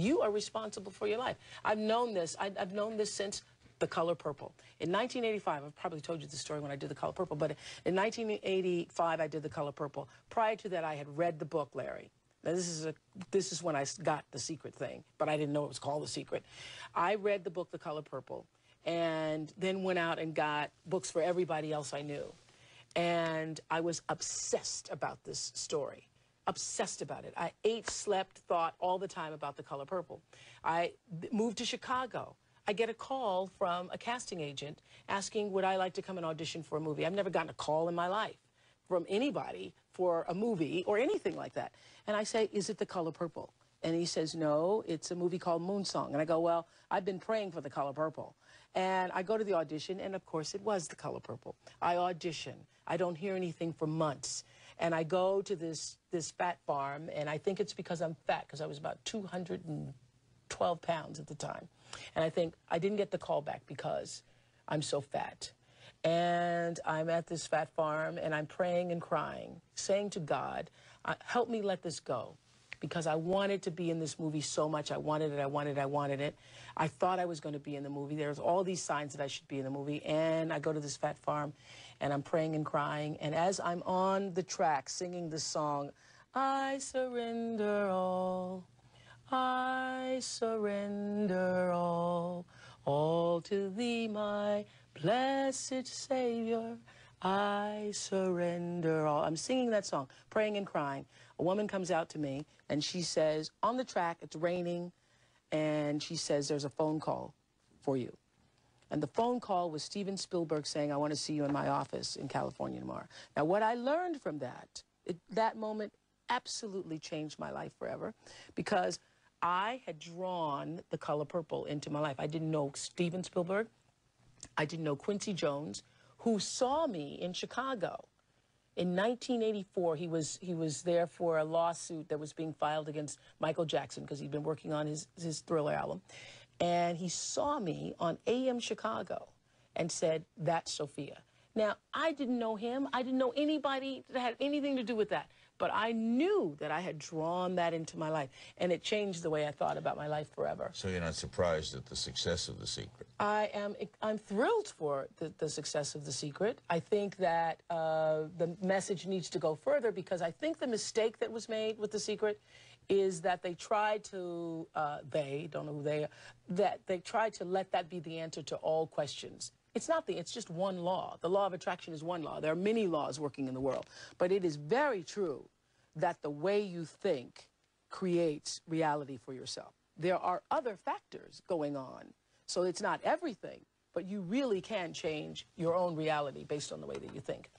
You are responsible for your life. I've known this. I, I've known this since the color purple. In 1985, I've probably told you the story when I did the color purple, but in 1985, I did the color purple. Prior to that, I had read the book, Larry. Now, this is, a, this is when I got the secret thing, but I didn't know it was called the secret. I read the book, The Color Purple, and then went out and got books for everybody else I knew. And I was obsessed about this story obsessed about it. I ate, slept, thought all the time about the color purple. I moved to Chicago. I get a call from a casting agent asking would I like to come and audition for a movie. I've never gotten a call in my life from anybody for a movie or anything like that. And I say, is it the color purple? And he says, no, it's a movie called Moonsong. And I go, well, I've been praying for the color purple. And I go to the audition, and of course, it was the color purple. I audition. I don't hear anything for months. And I go to this, this fat farm, and I think it's because I'm fat, because I was about 212 pounds at the time. And I think I didn't get the call back because I'm so fat. And I'm at this fat farm, and I'm praying and crying, saying to God, uh, help me let this go because I wanted to be in this movie so much. I wanted it, I wanted it, I wanted it. I thought I was going to be in the movie. There's all these signs that I should be in the movie. And I go to this fat farm and I'm praying and crying. And as I'm on the track singing the song, I surrender all, I surrender all, all to thee, my blessed Savior. I surrender all. I'm singing that song, praying and crying. A woman comes out to me and she says, on the track, it's raining, and she says, there's a phone call for you. And the phone call was Steven Spielberg saying, I want to see you in my office in California tomorrow. Now, what I learned from that, it, that moment absolutely changed my life forever because I had drawn the color purple into my life. I didn't know Steven Spielberg. I didn't know Quincy Jones, who saw me in Chicago. In 1984, he was, he was there for a lawsuit that was being filed against Michael Jackson because he'd been working on his, his Thriller album. And he saw me on AM Chicago and said, That's Sofia. Now, I didn't know him. I didn't know anybody that had anything to do with that. But I knew that I had drawn that into my life, and it changed the way I thought about my life forever. So you're not surprised at the success of The Secret? I am. I'm thrilled for the, the success of The Secret. I think that uh, the message needs to go further because I think the mistake that was made with The Secret is that they tried to, uh, they, don't know who they are, that they tried to let that be the answer to all questions. It's not the, it's just one law. The law of attraction is one law. There are many laws working in the world. But it is very true that the way you think creates reality for yourself. There are other factors going on. So it's not everything, but you really can change your own reality based on the way that you think.